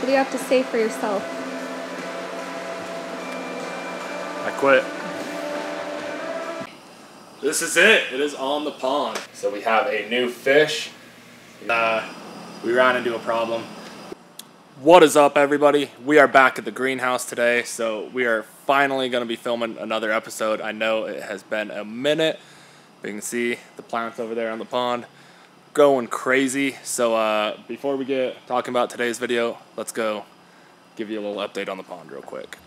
What do you have to say for yourself? I quit. This is it. It is on the pond. So we have a new fish. Uh, we ran into a problem. What is up, everybody? We are back at the greenhouse today, so we are finally going to be filming another episode. I know it has been a minute. but You can see the plants over there on the pond going crazy. So uh, before we get talking about today's video, let's go give you a little update on the pond real quick.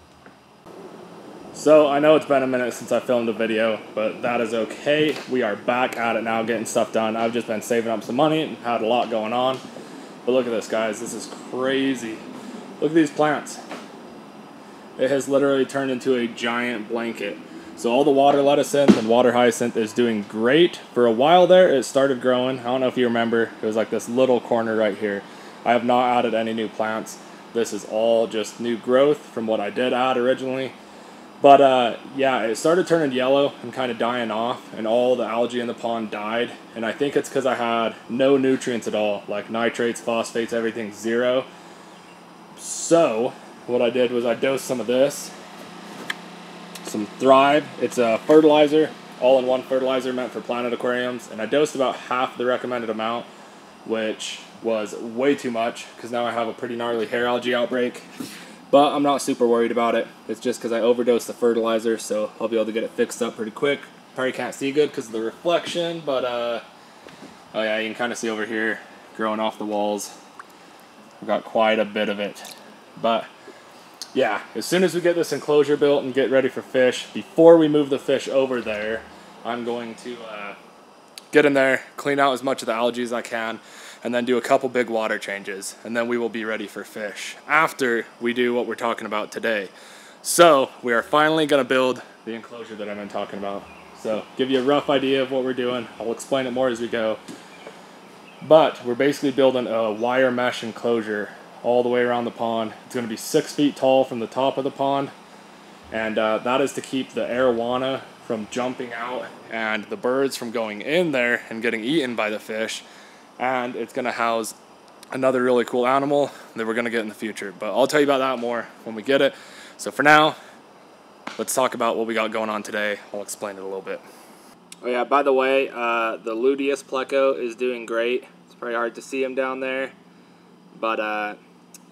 So I know it's been a minute since I filmed a video, but that is okay. We are back at it now, getting stuff done. I've just been saving up some money and had a lot going on. But look at this, guys. This is crazy. Look at these plants. It has literally turned into a giant blanket. So all the water lettuce and water hyacinth is doing great. For a while there, it started growing. I don't know if you remember. It was like this little corner right here. I have not added any new plants. This is all just new growth from what I did add originally. But uh, yeah, it started turning yellow and kind of dying off, and all the algae in the pond died. And I think it's because I had no nutrients at all, like nitrates, phosphates, everything zero. So what I did was I dosed some of this, some Thrive. It's a fertilizer, all-in-one fertilizer meant for planted aquariums, and I dosed about half the recommended amount, which was way too much because now I have a pretty gnarly hair algae outbreak. But I'm not super worried about it. It's just because I overdosed the fertilizer, so I'll be able to get it fixed up pretty quick. Probably can't see good because of the reflection, but uh, oh yeah, you can kind of see over here growing off the walls. I've got quite a bit of it. But yeah, as soon as we get this enclosure built and get ready for fish, before we move the fish over there, I'm going to uh, get in there, clean out as much of the algae as I can, and then do a couple big water changes, and then we will be ready for fish after we do what we're talking about today. So we are finally going to build the enclosure that I've been talking about. So give you a rough idea of what we're doing. I'll explain it more as we go. But we're basically building a wire mesh enclosure all the way around the pond. It's going to be six feet tall from the top of the pond. And uh, that is to keep the arowana from jumping out and the birds from going in there and getting eaten by the fish and it's going to house another really cool animal that we're going to get in the future. But I'll tell you about that more when we get it. So for now, let's talk about what we got going on today. I'll explain it a little bit. Oh yeah, by the way, uh, the Luteus pleco is doing great. It's pretty hard to see him down there. But uh,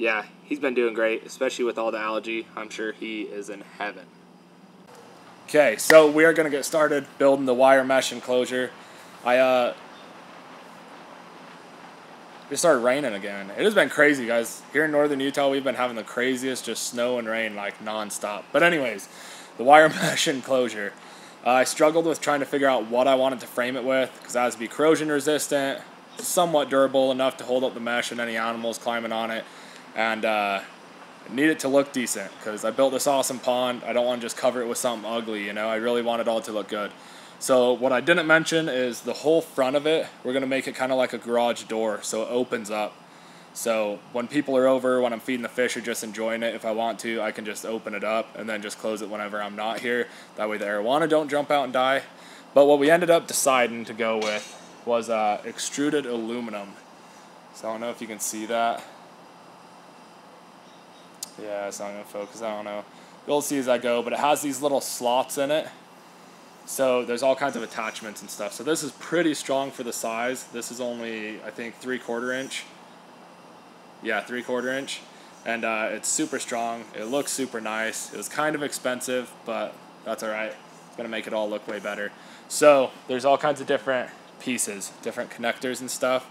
yeah, he's been doing great, especially with all the algae. I'm sure he is in heaven. Okay, so we are going to get started building the wire mesh enclosure. I uh, it started raining again. It has been crazy, guys. Here in northern Utah, we've been having the craziest just snow and rain like nonstop. But anyways, the wire mesh enclosure. Uh, I struggled with trying to figure out what I wanted to frame it with because it has to be corrosion resistant, somewhat durable enough to hold up the mesh and any animals climbing on it, and uh, need it to look decent because I built this awesome pond. I don't want to just cover it with something ugly, you know. I really want it all to look good. So what I didn't mention is the whole front of it, we're going to make it kind of like a garage door so it opens up. So when people are over, when I'm feeding the fish or just enjoying it, if I want to, I can just open it up and then just close it whenever I'm not here. That way the arowana don't jump out and die. But what we ended up deciding to go with was uh, extruded aluminum. So I don't know if you can see that. Yeah, it's not going to focus. I don't know. You'll see as I go, but it has these little slots in it so there's all kinds of attachments and stuff. So this is pretty strong for the size. This is only, I think, three quarter inch. Yeah, three quarter inch. And uh, it's super strong. It looks super nice. It was kind of expensive, but that's all right. It's gonna make it all look way better. So there's all kinds of different pieces, different connectors and stuff.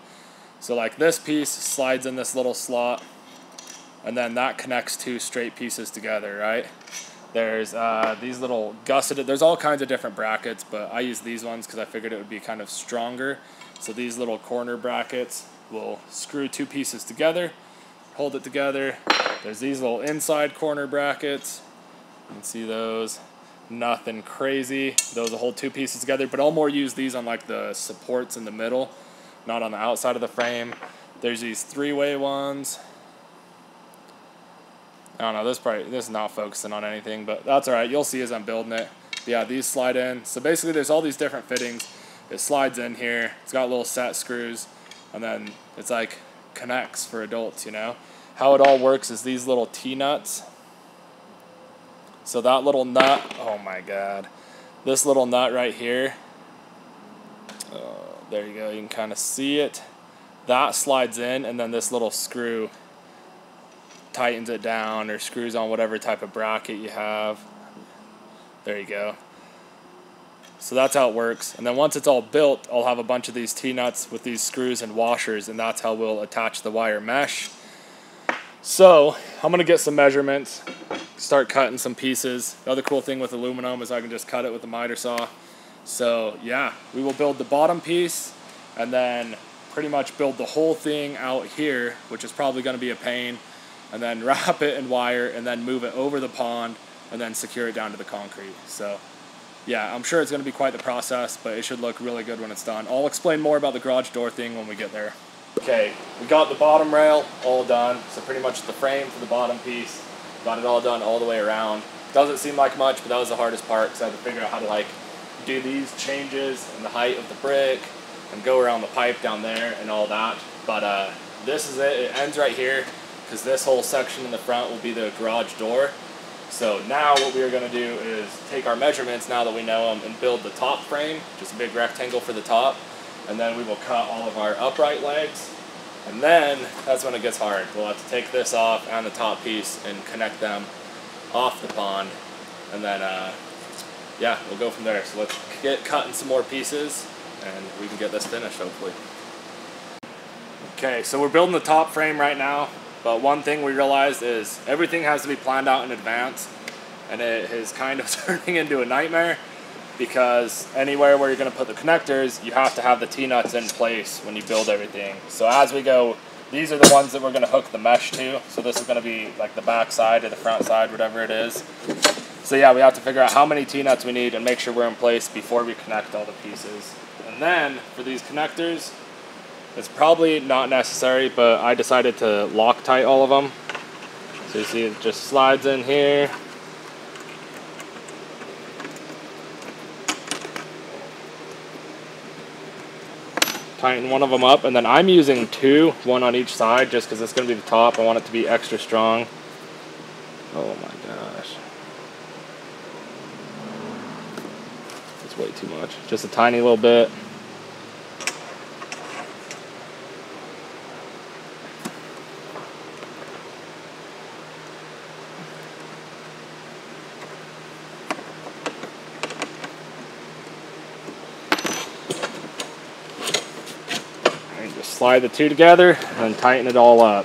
So like this piece slides in this little slot, and then that connects two straight pieces together, right? There's uh, these little gusseted, there's all kinds of different brackets, but I use these ones because I figured it would be kind of stronger. So these little corner brackets will screw two pieces together, hold it together. There's these little inside corner brackets. You can see those. Nothing crazy. Those will hold two pieces together, but I'll more use these on like the supports in the middle, not on the outside of the frame. There's these three-way ones. I don't know, this probably this is not focusing on anything, but that's all right. You'll see as I'm building it. Yeah, these slide in. So basically there's all these different fittings. It slides in here. It's got little set screws, and then it's like connects for adults, you know. how it all works is these little T-nuts. So that little nut, oh my god. This little nut right here, uh, there you go, you can kind of see it. That slides in and then this little screw tightens it down or screws on whatever type of bracket you have. There you go. So that's how it works. And then once it's all built, I'll have a bunch of these T-nuts with these screws and washers, and that's how we'll attach the wire mesh. So I'm gonna get some measurements, start cutting some pieces. The other cool thing with aluminum is I can just cut it with a miter saw. So yeah, we will build the bottom piece and then pretty much build the whole thing out here, which is probably gonna be a pain, and then wrap it in wire and then move it over the pond and then secure it down to the concrete. So yeah, I'm sure it's going to be quite the process, but it should look really good when it's done. I'll explain more about the garage door thing when we get there. Okay, we got the bottom rail all done, so pretty much the frame for the bottom piece, got it all done all the way around. Doesn't seem like much, but that was the hardest part because I had to figure out how to like do these changes in the height of the brick and go around the pipe down there and all that. But uh, this is it, it ends right here because this whole section in the front will be the garage door. So now what we are going to do is take our measurements now that we know them and build the top frame, just a big rectangle for the top, and then we will cut all of our upright legs. And then that's when it gets hard. We'll have to take this off and the top piece and connect them off the pond. And then, uh, yeah, we'll go from there. So let's get cutting some more pieces and we can get this finished hopefully. Okay, so we're building the top frame right now. But one thing we realized is everything has to be planned out in advance, and it is kind of turning into a nightmare because anywhere where you're going to put the connectors, you have to have the T-nuts in place when you build everything. So as we go, these are the ones that we're going to hook the mesh to. So this is going to be like the back side or the front side, whatever it is. So yeah, we have to figure out how many T-nuts we need and make sure we're in place before we connect all the pieces. And then for these connectors, it's probably not necessary, but I decided to Loctite all of them. So you see it just slides in here. Tighten one of them up, and then I'm using two, one on each side, just because it's going to be the top. I want it to be extra strong. Oh my gosh. It's way too much. Just a tiny little bit. Slide the two together and tighten it all up.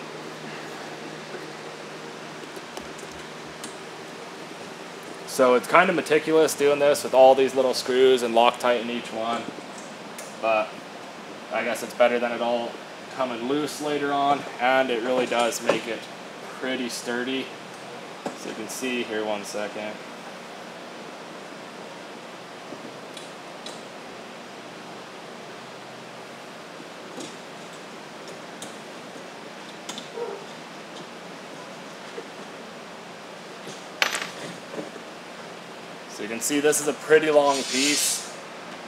So it's kind of meticulous doing this with all these little screws and Loctite in each one. But I guess it's better than it all coming loose later on. And it really does make it pretty sturdy. So you can see here one second. So you can see this is a pretty long piece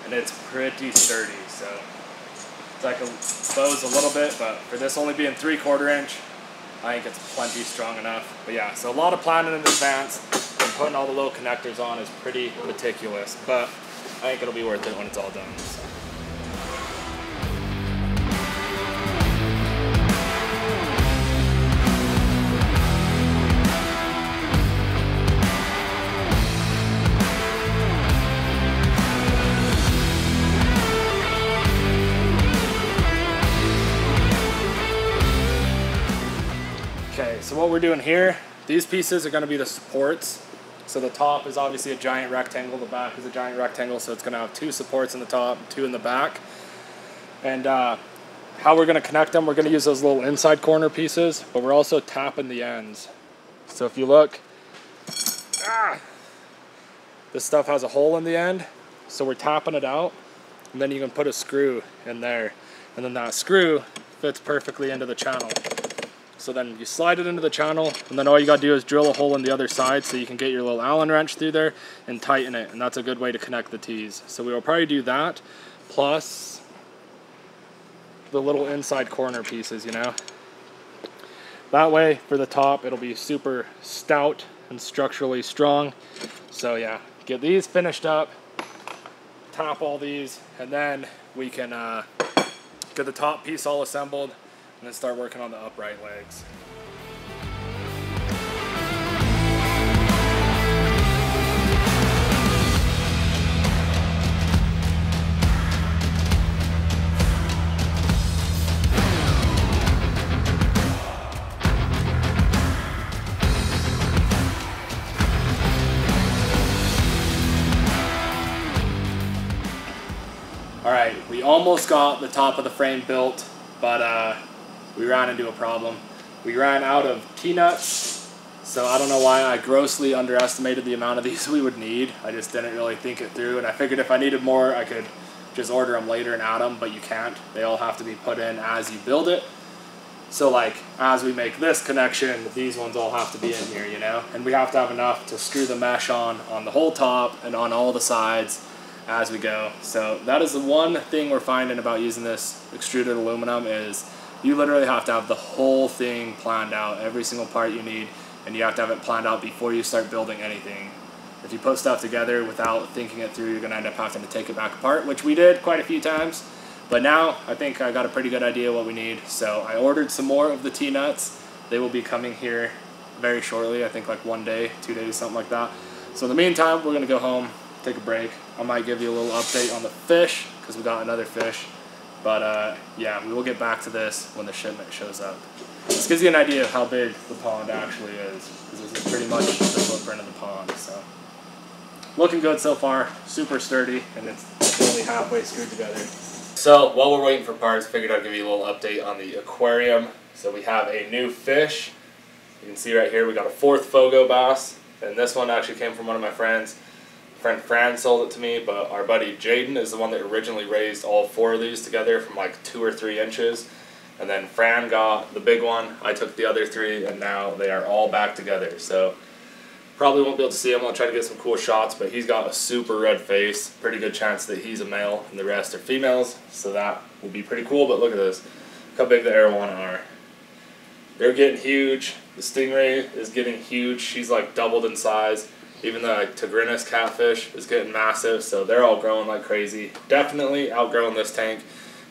and it's pretty sturdy. So it's like a bows a little bit, but for this only being three quarter inch, I think it's plenty strong enough. But yeah, so a lot of planning in advance and putting all the little connectors on is pretty meticulous, but I think it'll be worth it when it's all done. So. What we're doing here, these pieces are going to be the supports. So the top is obviously a giant rectangle, the back is a giant rectangle, so it's going to have two supports in the top, two in the back. And uh, how we're going to connect them, we're going to use those little inside corner pieces, but we're also tapping the ends. So if you look, ah, this stuff has a hole in the end, so we're tapping it out, and then you can put a screw in there, and then that screw fits perfectly into the channel. So then you slide it into the channel and then all you gotta do is drill a hole in the other side so you can get your little Allen wrench through there and tighten it and that's a good way to connect the T's. So we will probably do that plus the little inside corner pieces, you know. That way, for the top, it'll be super stout and structurally strong. So yeah, get these finished up, top all these, and then we can uh, get the top piece all assembled and then start working on the upright legs. All right, we almost got the top of the frame built, but uh, we ran into a problem. We ran out of T-nuts, so I don't know why I grossly underestimated the amount of these we would need. I just didn't really think it through, and I figured if I needed more, I could just order them later and add them, but you can't. They all have to be put in as you build it. So like, as we make this connection, these ones all have to be in here, you know? And we have to have enough to screw the mesh on, on the whole top and on all the sides as we go. So that is the one thing we're finding about using this extruded aluminum is you literally have to have the whole thing planned out, every single part you need, and you have to have it planned out before you start building anything. If you put stuff together without thinking it through, you're gonna end up having to take it back apart, which we did quite a few times. But now I think I got a pretty good idea what we need. So I ordered some more of the T-nuts. They will be coming here very shortly. I think like one day, two days, something like that. So in the meantime, we're gonna go home, take a break. I might give you a little update on the fish because we got another fish. But uh, yeah, we will get back to this when the shipment shows up. This gives you an idea of how big the pond actually is because this is pretty much the footprint of the pond. So looking good so far, super sturdy, and it's only halfway screwed together. So while we're waiting for parts, figured I'd give you a little update on the aquarium. So we have a new fish. You can see right here we got a fourth Fogo bass, and this one actually came from one of my friends. Friend Fran sold it to me, but our buddy Jaden is the one that originally raised all four of these together from like two or three inches. And then Fran got the big one, I took the other three, and now they are all back together. So probably won't be able to see him. I'll try to get some cool shots, but he's got a super red face. Pretty good chance that he's a male and the rest are females, so that will be pretty cool. But look at this, look how big the arowana are. They're getting huge. The stingray is getting huge. She's like doubled in size. Even the like, Tigrinus catfish is getting massive, so they're all growing like crazy. Definitely outgrowing this tank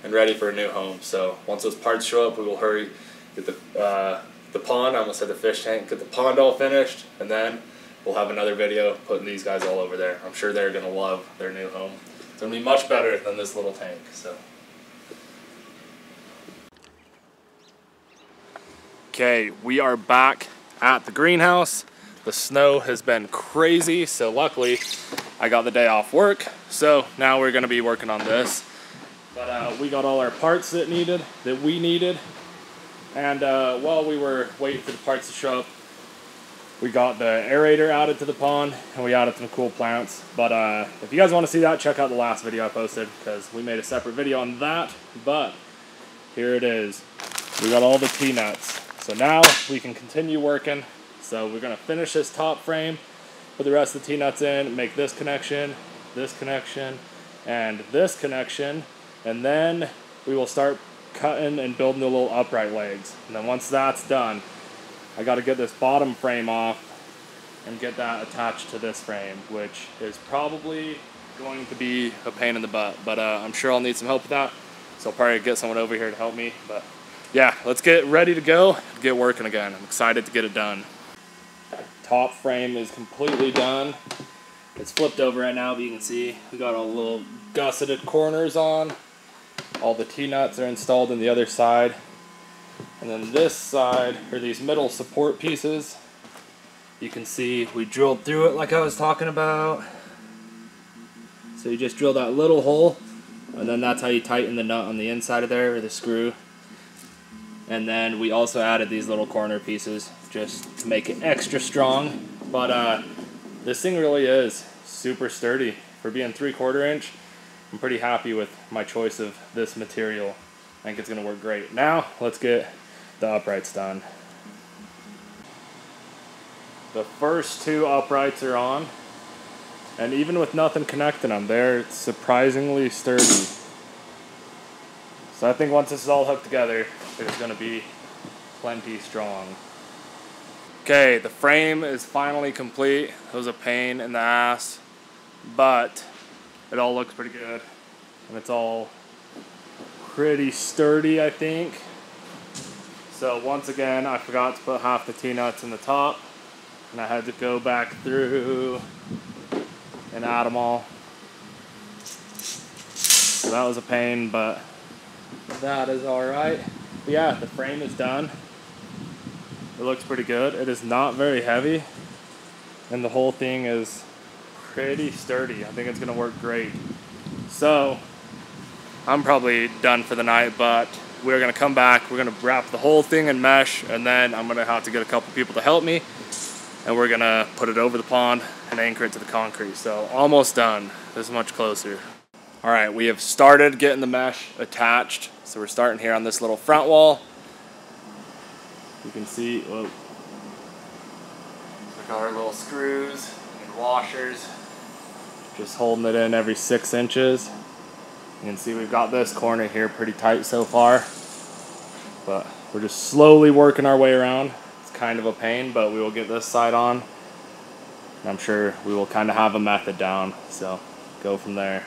and ready for a new home. So once those parts show up, we will hurry, get the uh, the pond. I almost said the fish tank. Get the pond all finished, and then we'll have another video putting these guys all over there. I'm sure they're gonna love their new home. It's gonna be much better than this little tank. So. Okay, we are back at the greenhouse. The snow has been crazy, so luckily I got the day off work. So now we're gonna be working on this. But uh, we got all our parts that needed, that we needed. And uh, while we were waiting for the parts to show up, we got the aerator added to the pond and we added some cool plants. But uh, if you guys want to see that, check out the last video I posted because we made a separate video on that. But here it is. We got all the T-nuts. So now we can continue working. So we're gonna finish this top frame, put the rest of the T-nuts in, make this connection, this connection, and this connection. And then we will start cutting and building the little upright legs. And then once that's done, I got to get this bottom frame off and get that attached to this frame, which is probably going to be a pain in the butt. But uh, I'm sure I'll need some help with that. So I'll probably get someone over here to help me. But yeah, let's get ready to go, get working again. I'm excited to get it done. Top frame is completely done. It's flipped over right now, but you can see we got all the little gusseted corners on. All the T-nuts are installed in the other side. And then this side are these middle support pieces. You can see we drilled through it like I was talking about. So you just drill that little hole and then that's how you tighten the nut on the inside of there or the screw. And then we also added these little corner pieces just to make it extra strong. But uh, this thing really is super sturdy for being three quarter inch. I'm pretty happy with my choice of this material. I think it's going to work great. Now, let's get the uprights done. The first two uprights are on, and even with nothing connecting them, they're surprisingly sturdy. So I think once this is all hooked together, it's going to be plenty strong. Okay, the frame is finally complete. It was a pain in the ass, but it all looks pretty good. And it's all pretty sturdy, I think. So once again, I forgot to put half the T-nuts in the top, and I had to go back through and add them all. So that was a pain, but that is all right. But yeah, the frame is done. It looks pretty good. It is not very heavy, and the whole thing is pretty sturdy. I think it's gonna work great. So, I'm probably done for the night, but we're gonna come back, we're gonna wrap the whole thing in mesh, and then I'm gonna have to get a couple people to help me, and we're gonna put it over the pond and anchor it to the concrete. So almost done, this is much closer. All right, we have started getting the mesh attached. So we're starting here on this little front wall. You can see, whoa. We got our little screws and washers. Just holding it in every six inches. You can see we've got this corner here pretty tight so far. But we're just slowly working our way around. It's kind of a pain, but we will get this side on. I'm sure we will kind of have a method down. So go from there.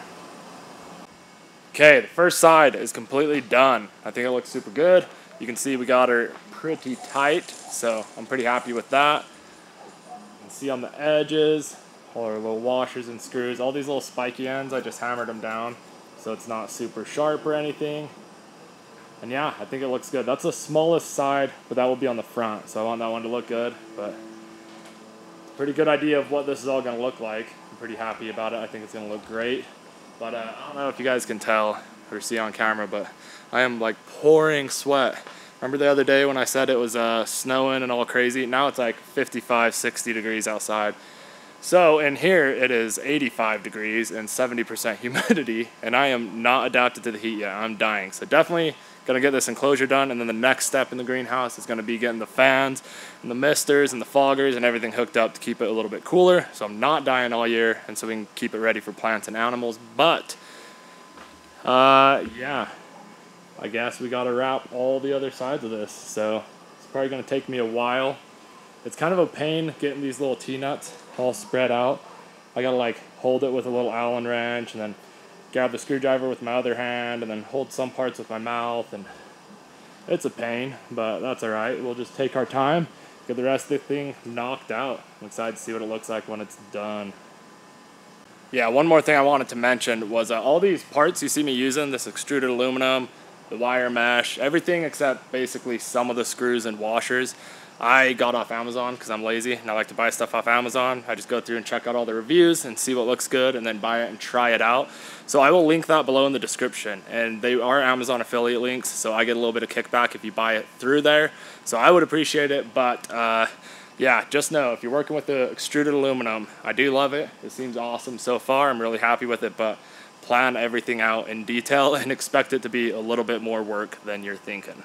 Okay, the first side is completely done. I think it looks super good. You can see we got her pretty tight, so I'm pretty happy with that. You can see on the edges, all our little washers and screws, all these little spiky ends, I just hammered them down so it's not super sharp or anything. And yeah, I think it looks good. That's the smallest side, but that will be on the front, so I want that one to look good, but pretty good idea of what this is all gonna look like. I'm pretty happy about it. I think it's gonna look great. But uh, I don't know if you guys can tell or see on camera, but I am like pouring sweat. Remember the other day when I said it was uh, snowing and all crazy? Now it's like 55, 60 degrees outside. So in here it is 85 degrees and 70% humidity and I am not adapted to the heat yet. I'm dying. So definitely gonna get this enclosure done and then the next step in the greenhouse is gonna be getting the fans and the misters and the foggers and everything hooked up to keep it a little bit cooler so I'm not dying all year and so we can keep it ready for plants and animals but uh, yeah I guess we gotta wrap all the other sides of this so it's probably gonna take me a while. It's kind of a pain getting these little T-nuts all spread out. I gotta like hold it with a little Allen wrench and then grab the screwdriver with my other hand and then hold some parts with my mouth and it's a pain but that's all right. We'll just take our time get the rest of the thing knocked out. I'm excited to see what it looks like when it's done. Yeah one more thing I wanted to mention was uh, all these parts you see me using this extruded aluminum the wire mesh everything except basically some of the screws and washers I got off Amazon because I'm lazy and I like to buy stuff off Amazon. I just go through and check out all the reviews and see what looks good and then buy it and try it out. So I will link that below in the description and they are Amazon affiliate links so I get a little bit of kickback if you buy it through there. So I would appreciate it but uh, yeah, just know if you're working with the extruded aluminum, I do love it. It seems awesome so far. I'm really happy with it but plan everything out in detail and expect it to be a little bit more work than you're thinking.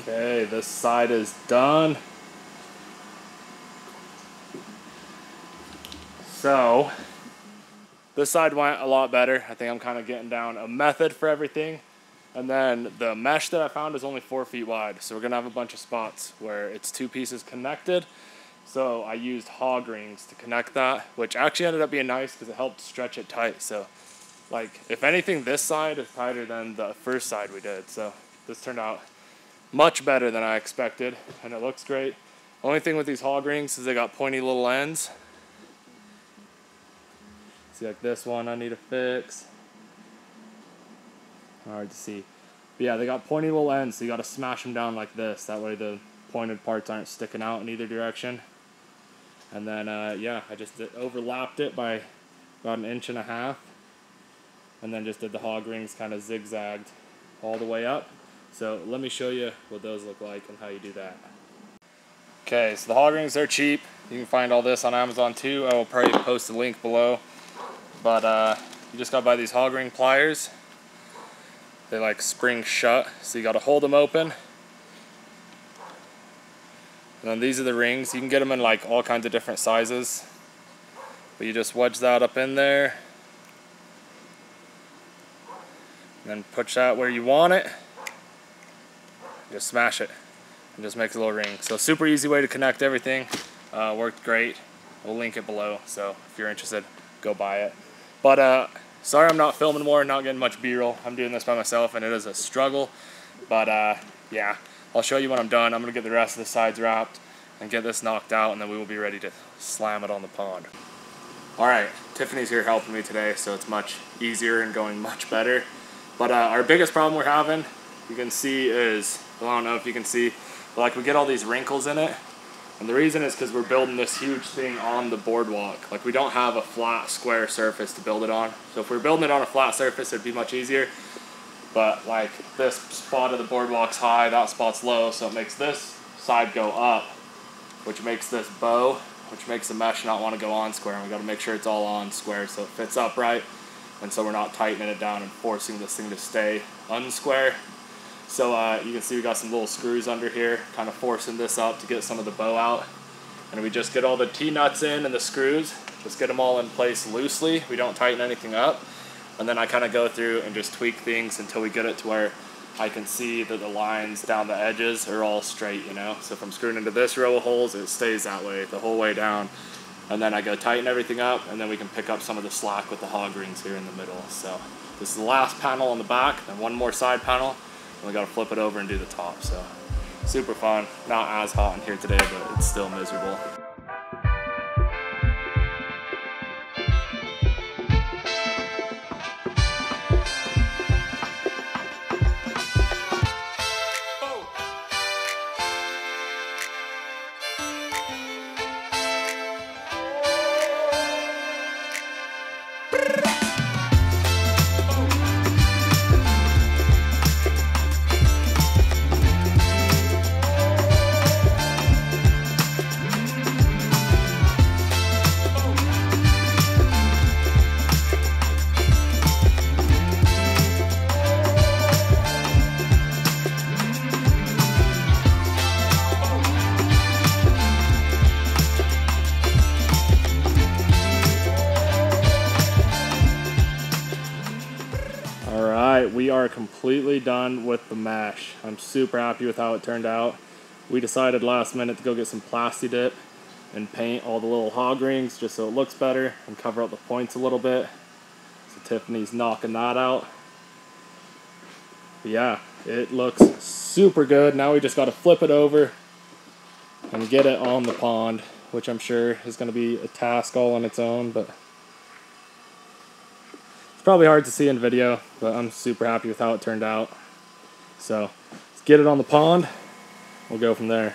Okay, this side is done. So, this side went a lot better. I think I'm kind of getting down a method for everything. And then the mesh that I found is only four feet wide. So we're gonna have a bunch of spots where it's two pieces connected. So I used hog rings to connect that, which actually ended up being nice because it helped stretch it tight. So like, if anything, this side is tighter than the first side we did. So this turned out much better than I expected and it looks great. Only thing with these hog rings is they got pointy little ends. See like this one I need to fix. Hard to see. But yeah, they got pointy little ends, so you gotta smash them down like this. That way the pointed parts aren't sticking out in either direction. And then, uh, yeah, I just did, overlapped it by about an inch and a half. And then just did the hog rings kind of zigzagged all the way up. So let me show you what those look like and how you do that. Okay, so the hog rings are cheap. You can find all this on Amazon too. I will probably post a link below. But uh, you just gotta buy these hog ring pliers. They like spring shut, so you gotta hold them open. And then these are the rings. You can get them in like all kinds of different sizes. But you just wedge that up in there. And then push that where you want it. Just smash it. And just makes a little ring. So super easy way to connect everything. Uh, worked great. We'll link it below. So if you're interested, go buy it. But uh, sorry I'm not filming more, not getting much B-roll. I'm doing this by myself and it is a struggle. But uh, yeah, I'll show you when I'm done. I'm gonna get the rest of the sides wrapped and get this knocked out and then we will be ready to slam it on the pond. All right, Tiffany's here helping me today, so it's much easier and going much better. But uh, our biggest problem we're having, you can see is, I don't know if you can see, but like we get all these wrinkles in it. And the reason is because we're building this huge thing on the boardwalk. Like we don't have a flat square surface to build it on. So if we're building it on a flat surface, it'd be much easier. But like this spot of the boardwalk's high, that spot's low, so it makes this side go up, which makes this bow, which makes the mesh not want to go on square. And we got to make sure it's all on square so it fits upright, and so we're not tightening it down and forcing this thing to stay unsquare. So uh, you can see we got some little screws under here, kind of forcing this up to get some of the bow out. And we just get all the T-nuts in and the screws, just get them all in place loosely. We don't tighten anything up. And then I kind of go through and just tweak things until we get it to where I can see that the lines down the edges are all straight, you know? So if I'm screwing into this row of holes, it stays that way the whole way down. And then I go tighten everything up, and then we can pick up some of the slack with the hog rings here in the middle. So this is the last panel on the back, and one more side panel, and we gotta flip it over and do the top. So super fun. Not as hot in here today, but it's still miserable. Done with the mesh. I'm super happy with how it turned out. We decided last minute to go get some Plasti Dip and paint all the little hog rings just so it looks better and cover up the points a little bit. So Tiffany's knocking that out. But yeah, it looks super good. Now we just got to flip it over and get it on the pond, which I'm sure is going to be a task all on its own, but probably hard to see in video, but I'm super happy with how it turned out. So let's get it on the pond. We'll go from there.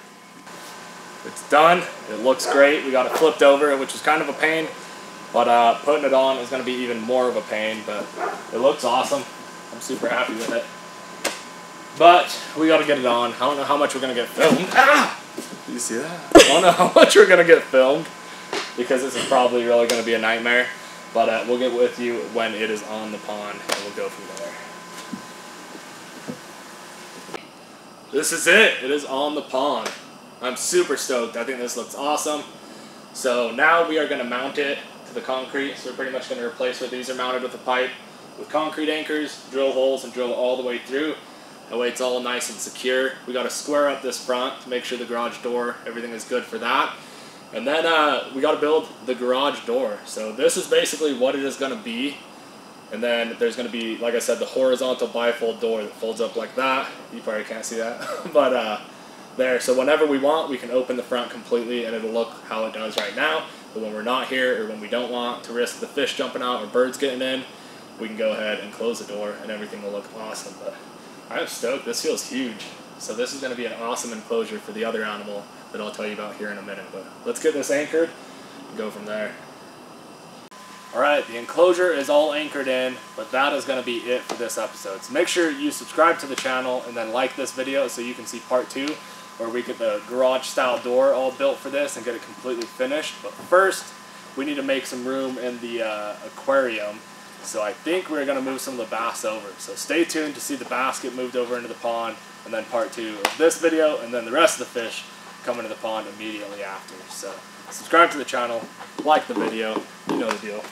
It's done. It looks great. We got it flipped over, which is kind of a pain, but uh, putting it on is going to be even more of a pain, but it looks awesome. I'm super happy with it. But we got to get it on. I don't know how much we're going to get filmed. Ah! You see that? I don't know how much we're going to get filmed because this is probably really going to be a nightmare. But uh, we'll get with you when it is on the pond and we'll go from there. This is it. It is on the pond. I'm super stoked. I think this looks awesome. So now we are going to mount it to the concrete. So we're pretty much going to replace where these are mounted with a pipe with concrete anchors, drill holes, and drill all the way through. That way it's all nice and secure. We got to square up this front to make sure the garage door, everything is good for that. And then uh, we got to build the garage door. So this is basically what it is going to be. And then there's going to be, like I said, the horizontal bifold door that folds up like that. You probably can't see that, but uh, there. So whenever we want, we can open the front completely and it'll look how it does right now. But when we're not here or when we don't want to risk the fish jumping out or birds getting in, we can go ahead and close the door and everything will look awesome. But I'm stoked. This feels huge. So this is going to be an awesome enclosure for the other animal that I'll tell you about here in a minute. But let's get this anchored and go from there. Alright, the enclosure is all anchored in, but that is going to be it for this episode. So make sure you subscribe to the channel and then like this video so you can see part two where we get the garage style door all built for this and get it completely finished. But first, we need to make some room in the uh, aquarium. So I think we're going to move some of the bass over. So stay tuned to see the bass get moved over into the pond and then part two of this video and then the rest of the fish come to the pond immediately after. So subscribe to the channel, like the video, you know the deal.